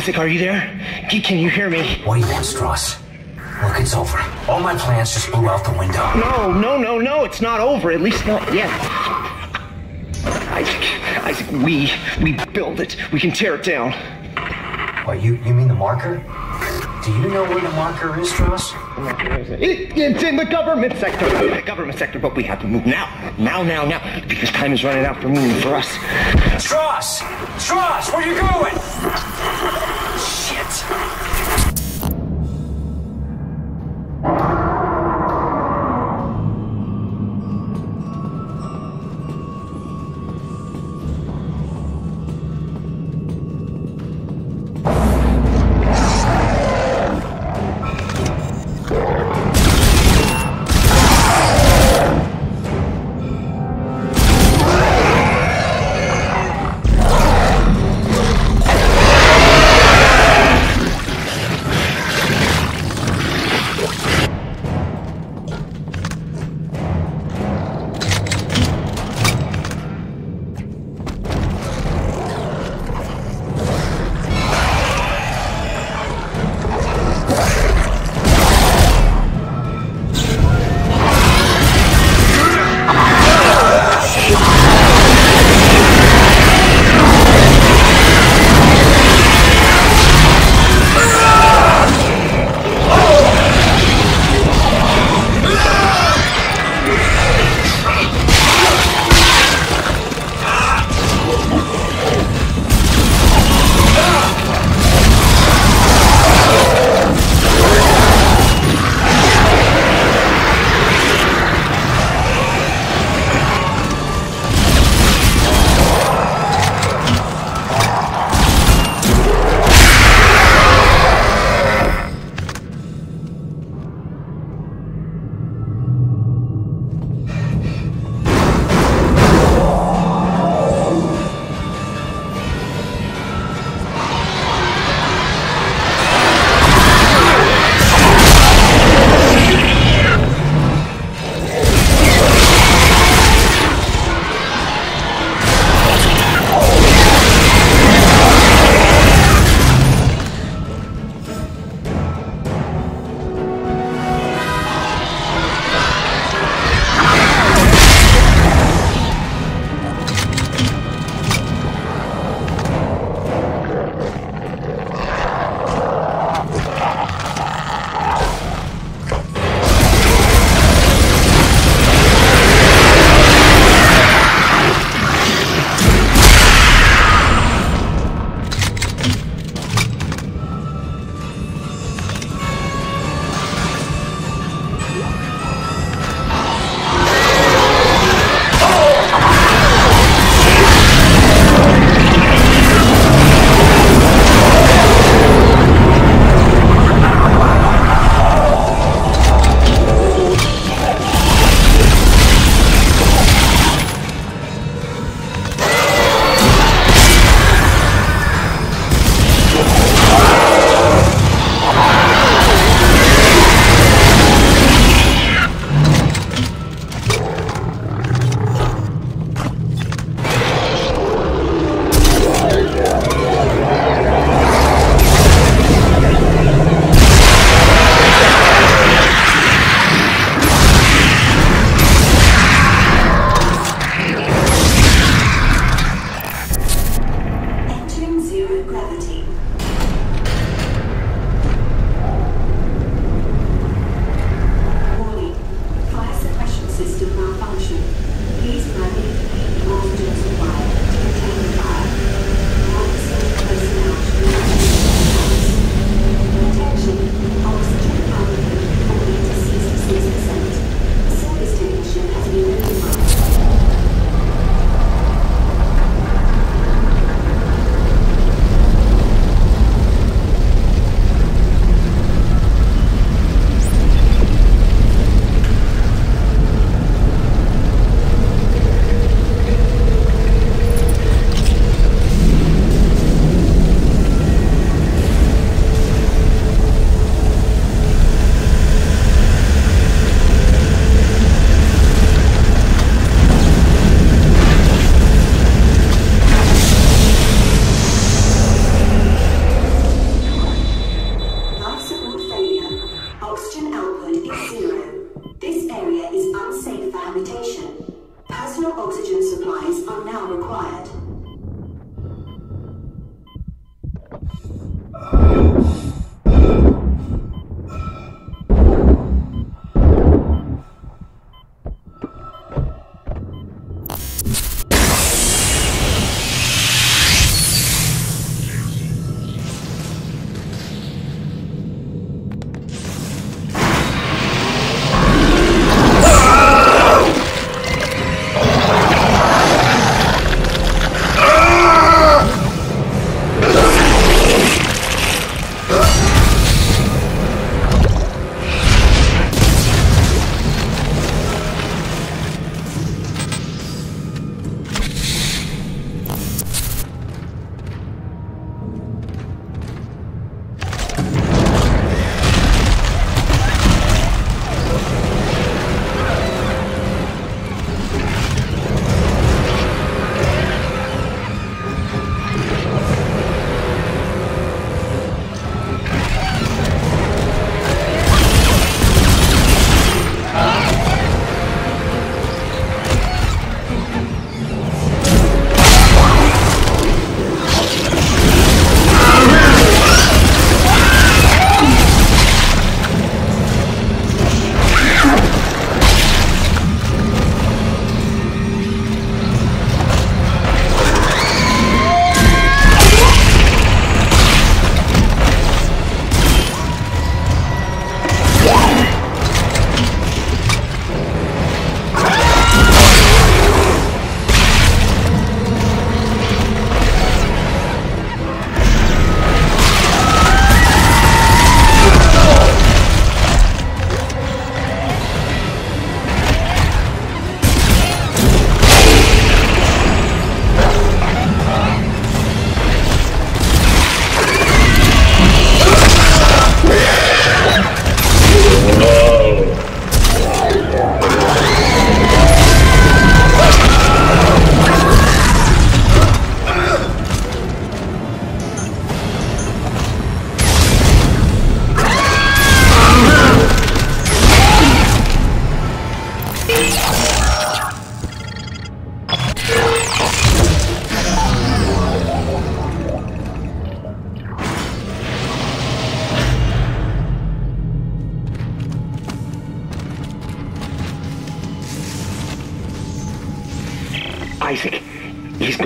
Isaac! Are you there? Can you hear me? What do you want, Stross? Look, it's over. All my plans just blew out the window. No, no, no, no, it's not over. At least not yet. Isaac, Isaac, we, we build it. We can tear it down. What, you, you mean the marker? Do you know where the marker is, Stross? It, it's in the government sector. The government sector, but we have to move now. Now, now, now. Because time is running out for me and for us. Stross! Stross, where are you going?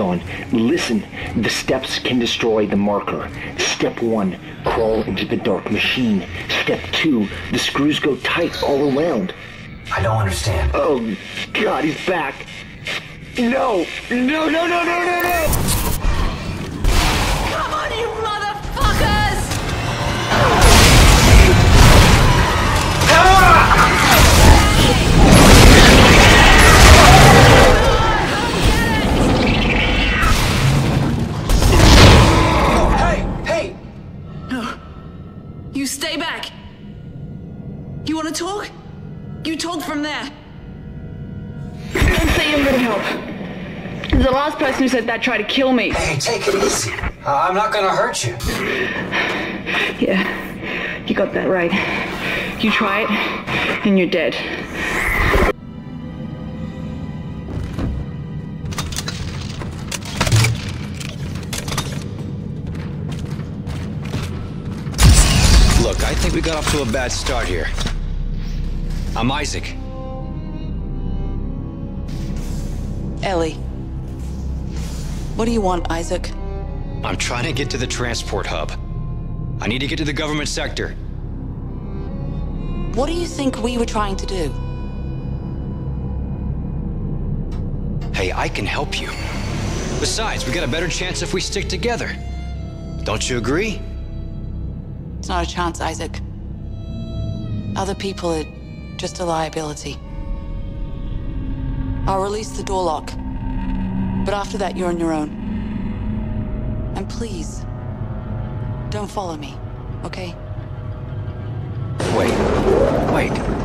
On. Listen, the steps can destroy the marker. Step one, crawl into the dark machine. Step two, the screws go tight all around. I don't understand. Oh, God, he's back. No, no, no, no, no, no, no! You stay back. You want to talk? You talk from there. Don't say you're gonna help. The last person who said that tried to kill me. Hey, take it easy. Uh, I'm not gonna hurt you. Yeah, you got that right. You try it, and you're dead. Got off to a bad start here. I'm Isaac. Ellie. What do you want, Isaac? I'm trying to get to the transport hub. I need to get to the government sector. What do you think we were trying to do? Hey, I can help you. Besides, we got a better chance if we stick together. Don't you agree? It's not a chance, Isaac. Other people are just a liability. I'll release the door lock. But after that, you're on your own. And please, don't follow me, okay? Wait, wait.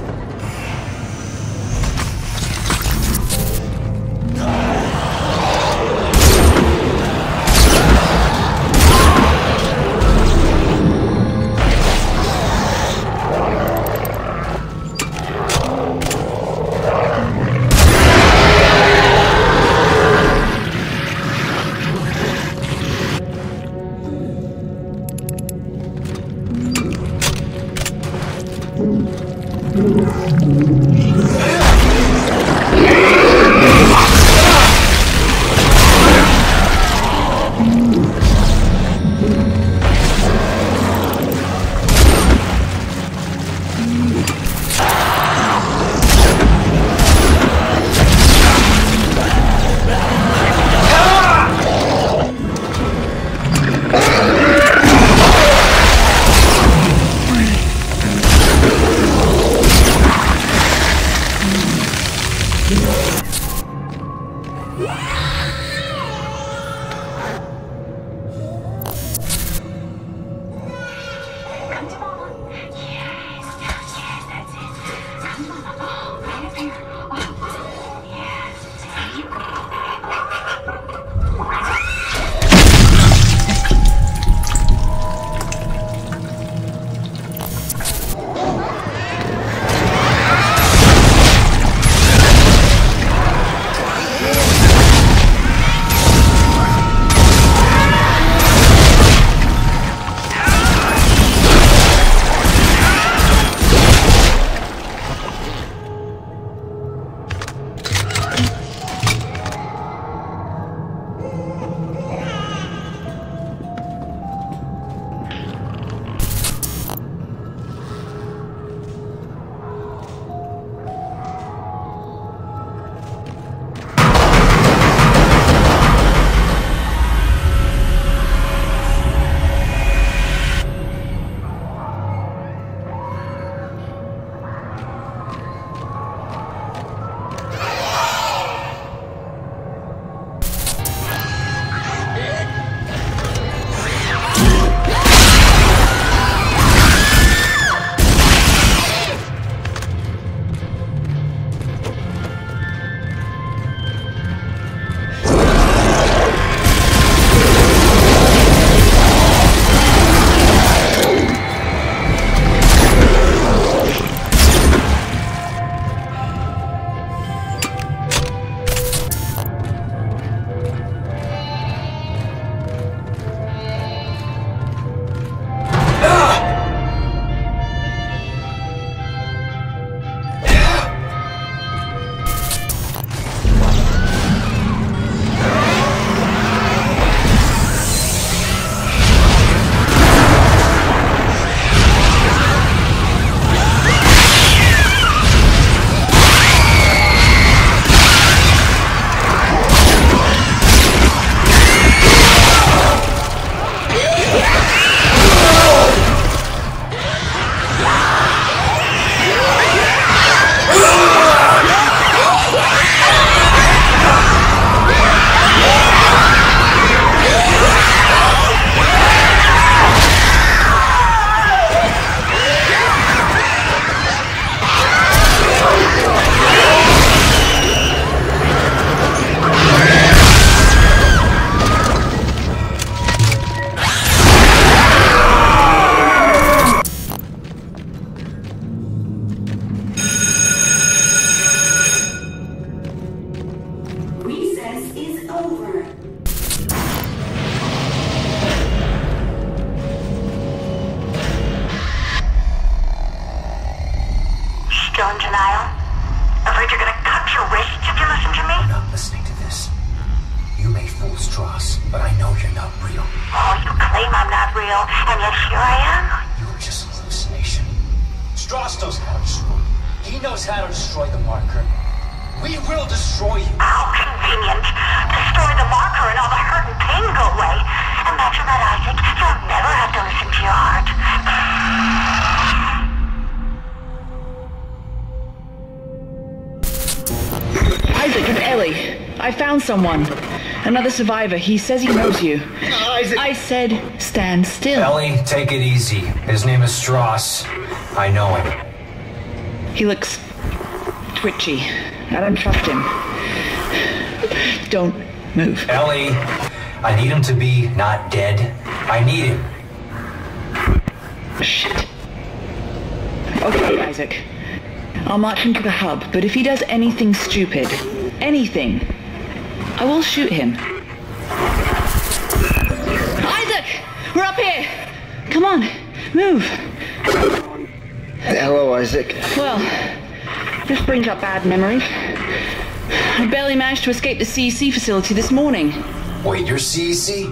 Thank you. Wow. is over. Still in denial? Afraid you're gonna cut your wrists if you listen to me? I'm not listening to this. You may fool Stross, but I know you're not real. Oh, you claim I'm not real, and yet here I am? You're just a hallucination. Stross knows how to destroy you. He knows how to destroy the marker. We will destroy you. How convenient. Destroy the marker and all the hurt and pain go away. Imagine that, Isaac. You'll never have to listen to your heart. Isaac, it's Ellie. I found someone. Another survivor. He says he knows you. Uh, Isaac! I said, stand still. Ellie, take it easy. His name is Stross. I know him. He looks twitchy. I don't trust him. Don't move. Ellie, I need him to be not dead. I need him. Shit. Okay, Isaac. I'll march him to the hub, but if he does anything stupid, anything, I will shoot him. Isaac! We're up here! Come on, move. Hello, Isaac. Well, this brings up bad memories. I barely managed to escape the CEC facility this morning. Wait, you're CEC?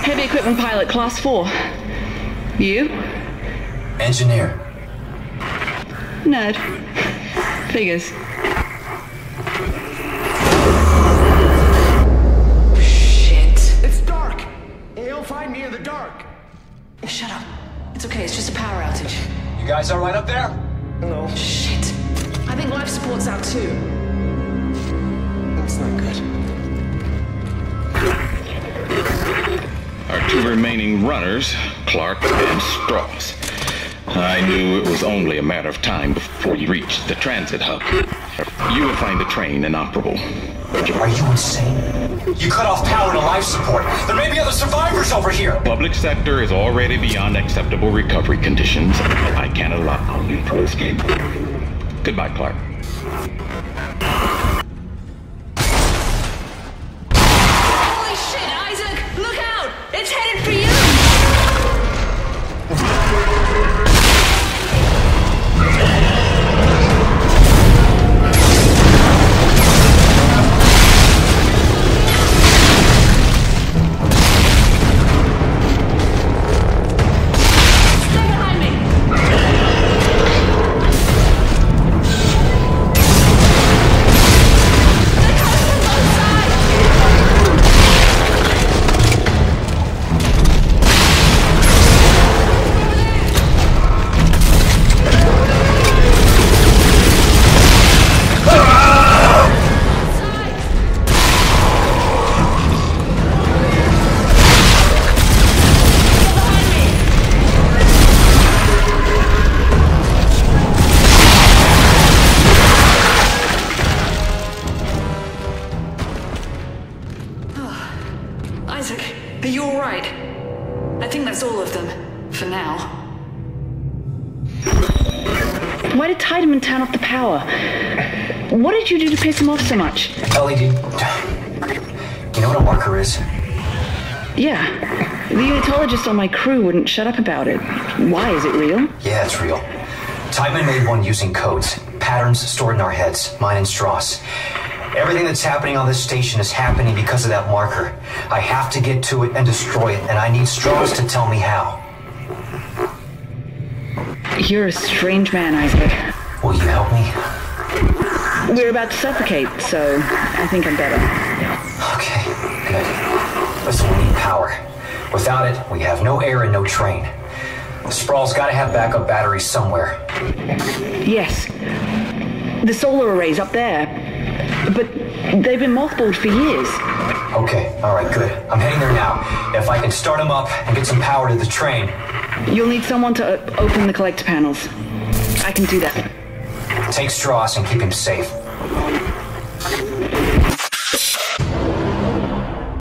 Heavy equipment pilot, class 4. You? Engineer. Nerd. Figures. Shit. It's dark. He'll find me in the dark. Shut up. It's okay, it's just a power outage. You guys all right up there? No, Shit. I think life support's out too. Not good. Our two remaining runners, Clarke and Stross. I knew it was only a matter of time before you reached the transit hub. You will find the train inoperable. Are you insane? You cut off power to life support. There may be other survivors over here. Public sector is already beyond acceptable recovery conditions. I can't allow you to escape. Goodbye, Clarke. Of them. For now. Why did Tiedemann turn off the power? What did you do to piss him off so much? Ellie, do you, you know what a marker is? Yeah. The unitologist on my crew wouldn't shut up about it. Why? Is it real? Yeah, it's real. Tiedemann made one using codes, patterns stored in our heads, mine and Stross. Everything that's happening on this station is happening because of that marker. I have to get to it and destroy it, and I need Stross to tell me how. You're a strange man, Isaac. Will you help me? We're about to suffocate, so I think I'm better. Okay, good. Listen, we need power. Without it, we have no air and no train. The Sprawl's gotta have backup batteries somewhere. Yes. The solar array's up there. But they've been mothballed for years. Okay, alright, good. I'm heading there now. If I can start them up and get some power to the train, You'll need someone to open the collector panels. I can do that. take Stross and keep him safe.